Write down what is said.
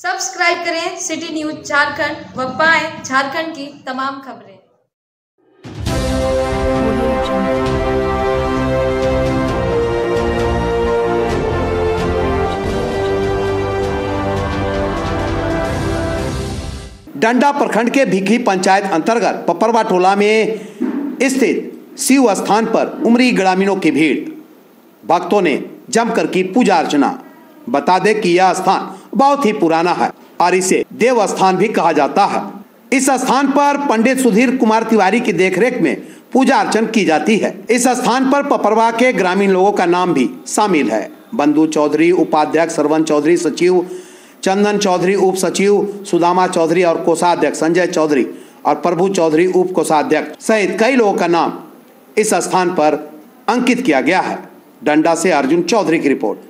Subscribe करें city news Jharkhand व पाएँ झारखंड की तमाम खबरें। डंडा प्रखंड के भिखी पंचायत अंतर्गत पपरवा टोला में स्थित शिव स्थान पर उमरी ग्रामीणों की भीड़। भक्तों ने जमकर की पूजा अर्चना। बता दे कि यह स्थान बहुत ही पुराना है और इसे देव स्थान भी कहा जाता है। इस स्थान पर पंडित सुधीर कुमार तिवारी की देखरेख में पूजा अर्चन की जाती है। इस स्थान पर पपरवा के ग्रामीण लोगों का नाम भी शामिल है। बंधु चौधरी, उपाध्यक्ष सरवन चौधरी, सचिव चंदन चौधरी, उप सचिव सुदामा चौधरी और कोषाध्यक्ष संजय चौधरी और प्रभु चौधरी, उप कोषाध्यक्ष सहित कई लोगों का नाम इस स्थान पर अंकित किया गया है। डंडा से अर्जुन चौधरी की रिपोर्ट।